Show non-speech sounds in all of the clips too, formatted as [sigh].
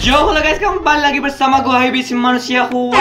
Yo, halo guys, kembali lagi bersama gue Habi si manusia Hua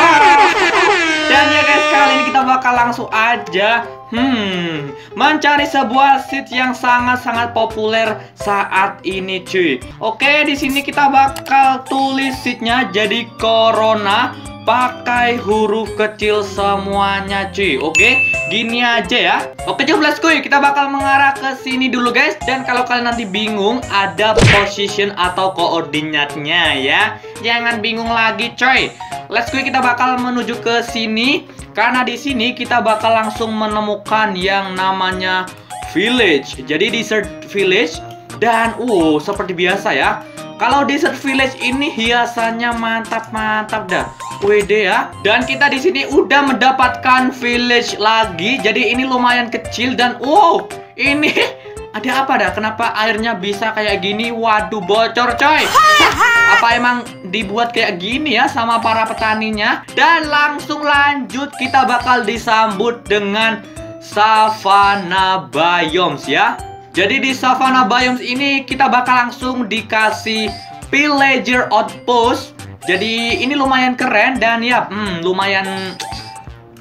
Dan ya guys, kali ini kita bakal langsung aja Hmm, mencari sebuah seat yang sangat-sangat populer saat ini cuy. Oke, di sini kita bakal tulis seatnya jadi Corona pakai huruf kecil semuanya cuy. Oke? Gini aja ya. Oke coba kuy kita bakal mengarah ke sini dulu guys. Dan kalau kalian nanti bingung ada position atau koordinatnya ya. Jangan bingung lagi coy. Let's go kita bakal menuju ke sini. Karena di sini kita bakal langsung menemukan yang namanya village. Jadi di search village. Dan uh seperti biasa ya. Kalau desert village ini hiasannya mantap-mantap dah. WD ya. Dan kita di sini udah mendapatkan village lagi. Jadi ini lumayan kecil dan wow, ini [laughs] ada apa dah? Kenapa airnya bisa kayak gini? Waduh, bocor coy. [laughs] apa emang dibuat kayak gini ya sama para petaninya? Dan langsung lanjut kita bakal disambut dengan Savannah Biomes ya. Jadi di Savannah Biomes ini kita bakal langsung dikasih Pillager Outpost. Jadi ini lumayan keren dan ya hmm, lumayan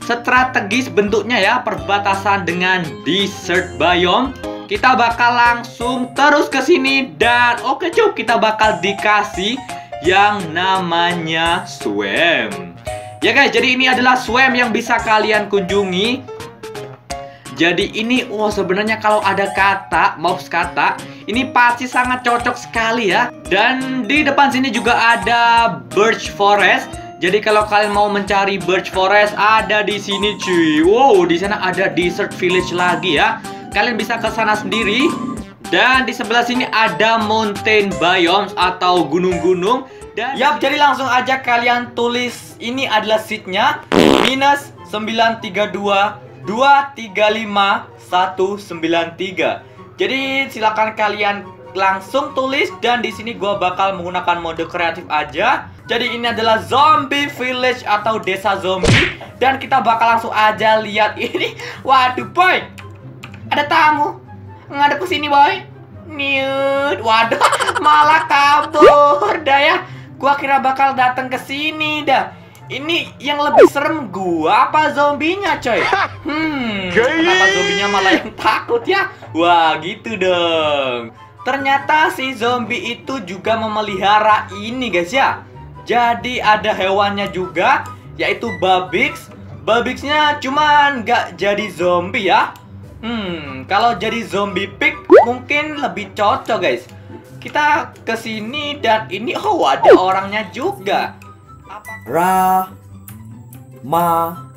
strategis bentuknya ya perbatasan dengan Desert Biome. Kita bakal langsung terus ke sini dan oke cuy kita bakal dikasih yang namanya swam. Ya guys, jadi ini adalah swam yang bisa kalian kunjungi jadi ini oh sebenarnya kalau ada kata, mouse kata, ini pasti sangat cocok sekali ya. Dan di depan sini juga ada birch forest. Jadi kalau kalian mau mencari birch forest ada di sini cuy. Wow, di sana ada desert village lagi ya. Kalian bisa ke sana sendiri. Dan di sebelah sini ada mountain biomes atau gunung-gunung. Dan yap, jadi langsung aja kalian tulis ini adalah seatnya minus 932 235193. Jadi silakan kalian langsung tulis dan di sini gue bakal menggunakan mode kreatif aja. Jadi ini adalah zombie village atau desa zombie dan kita bakal langsung aja lihat ini. [laughs] Waduh boy, ada tamu ngadep ke sini boy. Nude, waduh [laughs] malah kabur dah ya. Gua kira bakal datang ke sini dah. Ini yang lebih serem gua apa zombinya coy? Hmm, kenapa zombinya malah yang takut ya? Wah gitu dong. Ternyata si zombie itu juga memelihara ini guys ya. Jadi ada hewannya juga Yaitu Babix. Babixnya cuman nggak jadi zombie ya. Hmm, kalau jadi zombie pig mungkin lebih cocok guys. Kita ke sini dan ini oh ada orangnya juga Ra Ma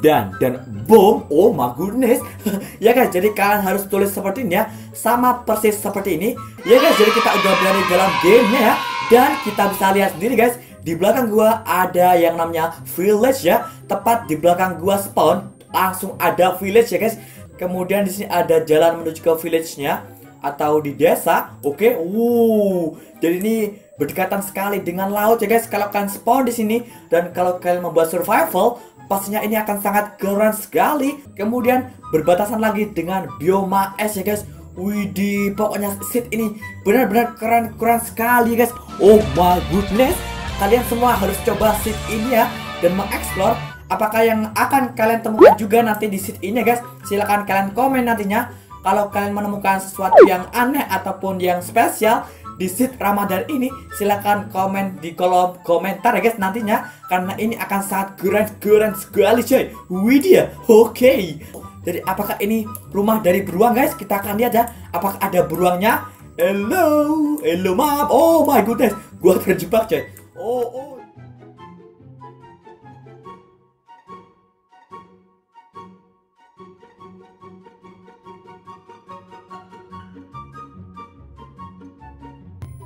dan dan bom oh my goodness. [laughs] Ya guys jadi kalian harus tulis seperti ini ya. Sama persis seperti ini. Ya guys jadi kita udah berada dalam gamenya ya. Dan kita bisa lihat sendiri guys. Di belakang gua ada yang namanya village ya. Tepat di belakang gua spawn langsung ada village ya guys. Kemudian di sini ada jalan menuju ke village-nya atau di desa. Oke okay? uh jadi ini berdekatan sekali dengan laut ya guys. Kalau kalian spawn di sini dan kalau kalian membuat survival pastinya ini akan sangat keren sekali. Kemudian berbatasan lagi dengan bioma es ya guys. Widih, pokoknya seat ini benar-benar keren-keren sekali guys. Oh my goodness, kalian semua harus coba seat ini ya dan mengeksplor apakah yang akan kalian temukan juga nanti di seat ini ya guys. Silahkan kalian komen nantinya. Kalau kalian menemukan sesuatu yang aneh ataupun yang spesial di seat Ramadan ini silahkan komen di kolom komentar ya guys nantinya. Karena ini akan sangat keren-keren sekali coy. Widya oke. Okay. jadi apakah ini rumah dari beruang guys? Kita akan lihat ya apakah ada beruangnya. Hello hello maaf. Oh my goodness gua terjebak coy. Oh oh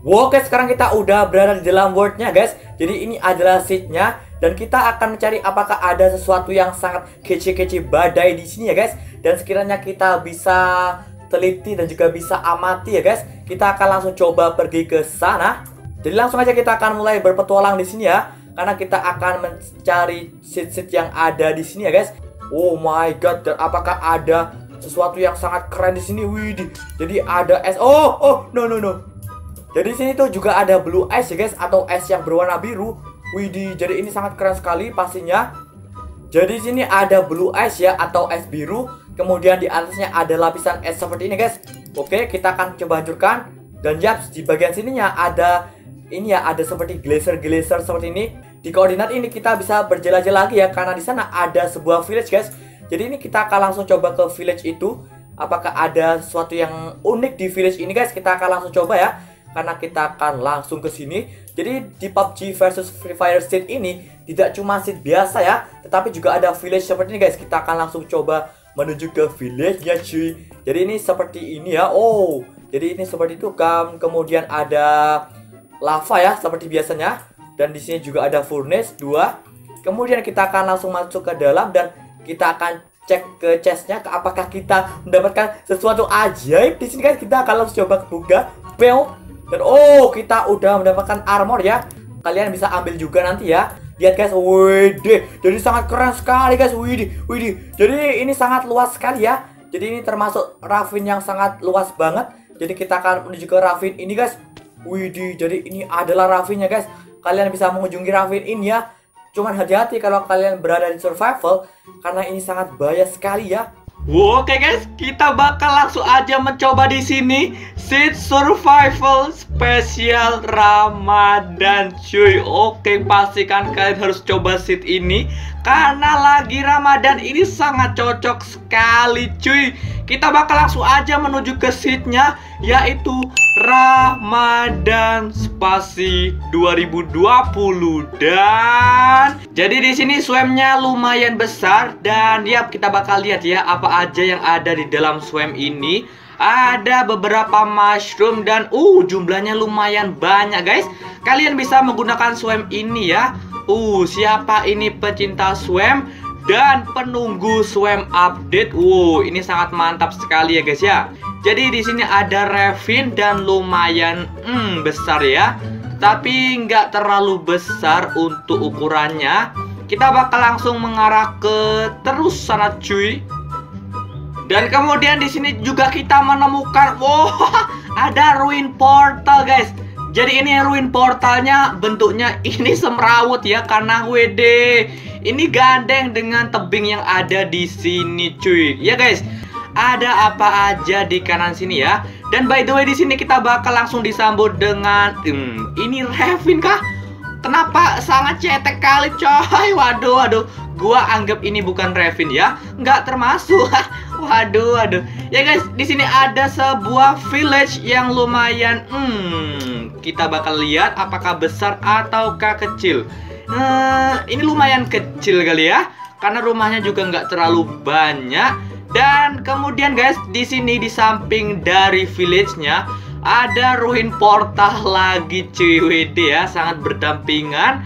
Oke sekarang kita udah berada di dalam worldnya guys Jadi ini adalah seatnya Dan kita akan mencari apakah ada sesuatu yang sangat kece-kece badai di sini ya guys Dan sekiranya kita bisa teliti dan juga bisa amati ya guys Kita akan langsung coba pergi ke sana Jadi langsung aja kita akan mulai berpetualang di sini ya Karena kita akan mencari seat-seat yang ada di sini ya guys Oh my god, dan apakah ada sesuatu yang sangat keren di sini? Widih. Jadi ada es. Oh, oh, no no no Jadi sini tuh juga ada blue ice ya guys atau es yang berwarna biru. Widih, jadi ini sangat keren sekali pastinya. Jadi sini ada blue ice ya atau es biru. Kemudian di atasnya ada lapisan es seperti ini guys. Oke, kita akan coba hancurkan. Dan yaps, di bagian sininya ada ini ya, ada seperti glacier-glacier seperti ini. Di koordinat ini kita bisa berjelajah lagi ya karena di sana ada sebuah village guys. Jadi ini kita akan langsung coba ke village itu. Apakah ada sesuatu yang unik di village ini guys? Kita akan langsung coba ya karena kita akan langsung ke sini. Jadi di PUBG versus Free Fire Seed ini tidak cuma seed biasa ya, tetapi juga ada village seperti ini guys. Kita akan langsung coba menuju ke village ya cuy. Jadi ini seperti ini ya. Oh, jadi ini seperti itu kan. Kemudian ada lava ya seperti biasanya. Dan di sini juga ada furnace 2. Kemudian kita akan langsung masuk ke dalam dan kita akan cek ke chestnya apakah kita mendapatkan sesuatu ajaib di sini guys kita akan langsung coba buka bel dan oh, kita udah mendapatkan armor ya. Kalian bisa ambil juga nanti ya. Lihat guys, wede. Jadi sangat keren sekali guys, wede, wede. Jadi ini sangat luas sekali ya. Jadi ini termasuk ravin yang sangat luas banget. Jadi kita akan menuju ke ravin ini guys. Widi, jadi ini adalah rafinnya guys. Kalian bisa mengunjungi ravin ini ya. Cuman hati-hati kalau kalian berada di survival karena ini sangat bahaya sekali ya. Oke guys, kita bakal langsung aja mencoba di sini. Seed Survival Special Ramadan cuy. Oke, pastikan kalian harus coba seed ini Karena lagi Ramadan ini sangat cocok sekali cuy Kita bakal langsung aja menuju ke seednya Yaitu Ramadan Spasi 2020 dan jadi di sini swamnya lumayan besar dan ya kita bakal lihat ya apa aja yang ada di dalam swam ini. Ada beberapa mushroom dan uh jumlahnya lumayan banyak guys. Kalian bisa menggunakan swam ini ya. Uh siapa ini pecinta swam dan penunggu swam update. Wow, ini sangat mantap sekali ya guys ya. Jadi di sini ada Revin dan lumayan hmm, besar ya. Tapi nggak terlalu besar untuk ukurannya. Kita bakal langsung mengarah ke terus sana cuy. Dan kemudian di sini juga kita menemukan wow, [laughs] ada ruin portal guys. Jadi ini ruin portalnya bentuknya ini semrawut ya karena WD. Ini gandeng dengan tebing yang ada di sini cuy. Ya guys ada apa aja di kanan sini ya. Dan by the way di sini kita bakal langsung disambut dengan hmm, ini Revin kah? Kenapa sangat cetek kali coy? [laughs] Waduh, waduh. Gua anggap ini bukan Revin ya. Nggak termasuk. [laughs] waduh, waduh. Ya guys, di sini ada sebuah village yang lumayan hmm, kita bakal lihat apakah besar ataukah kecil. Hmm, ini lumayan kecil kali ya. Karena rumahnya juga nggak terlalu banyak dan kemudian guys, di sini di samping dari village-nya ada ruin portal lagi cuy ya, sangat berdampingan.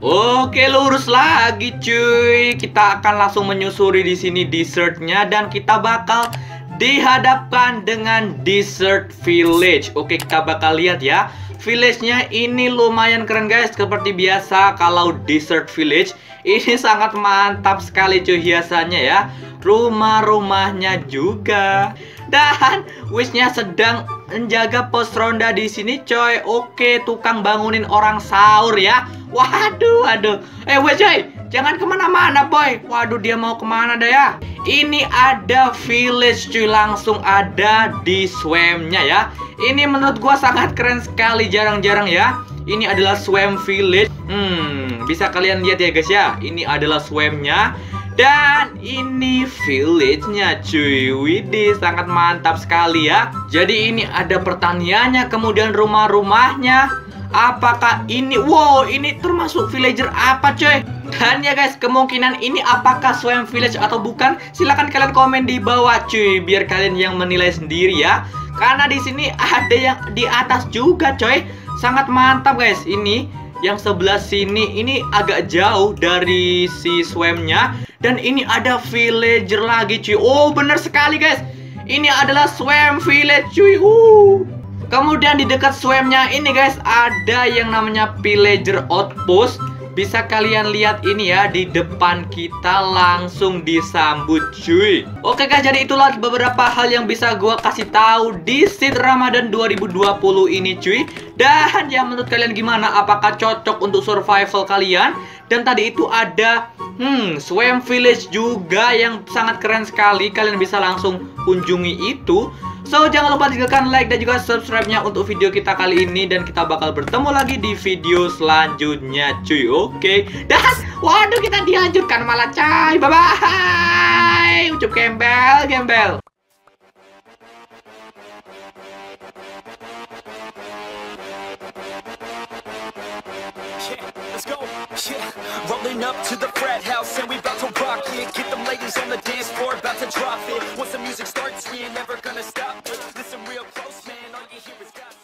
Oke, lurus lagi cuy. Kita akan langsung menyusuri di sini dessertnya dan kita bakal dihadapkan dengan desert village. Oke, kita bakal lihat ya. Village-nya ini lumayan keren guys Seperti biasa kalau desert village Ini [laughs] sangat mantap sekali cuy hiasannya ya rumah-rumahnya juga. Dan Wishnya sedang menjaga pos ronda di sini coy. Oke, tukang bangunin orang sahur ya. Waduh, waduh. Eh, Wish coy, jangan ke mana-mana boy. Waduh, dia mau ke mana dah ya? Ini ada village cuy, langsung ada di swamnya ya. Ini menurut gua sangat keren sekali, jarang-jarang ya. Ini adalah swam village. Hmm, bisa kalian lihat ya guys ya. Ini adalah swamnya. Dan ini village-nya cuy. Widih sangat mantap sekali ya. Jadi ini ada pertaniannya Kemudian rumah-rumahnya. Apakah ini? Wow ini termasuk villager apa cuy? Dan ya guys kemungkinan ini apakah swam village atau bukan? Silahkan kalian komen di bawah cuy Biar kalian yang menilai sendiri ya. Karena di sini ada yang di atas juga coy Sangat mantap guys. Ini yang sebelah sini ini agak jauh dari si swamnya dan ini ada villager lagi cuy. Oh bener sekali guys. Ini adalah swam village cuy. Uh. Kemudian di dekat swamnya ini guys Ada yang namanya villager outpost bisa kalian lihat ini ya di depan kita langsung disambut cuy. Oke guys, jadi itulah beberapa hal yang bisa gue kasih tahu di seed Ramadan 2020 ini cuy. Dan ya menurut kalian gimana? Apakah cocok untuk survival kalian? Dan tadi itu ada hmm, Swam Village juga yang sangat keren sekali. Kalian bisa langsung kunjungi itu. So, jangan lupa tinggalkan like dan juga subscribe-nya untuk video kita kali ini Dan kita bakal bertemu lagi di video selanjutnya cuy. Oke. Okay? Dan, waduh kita dihancurkan malah cuy Bye-bye. Ucup gembel, gembel Yeah, rolling up to the frat house and we about to rock it. Get them ladies on the dance floor, about to drop it. Once the music starts, we ain't never gonna stop it. Listen real close, man, all you hear is gossip.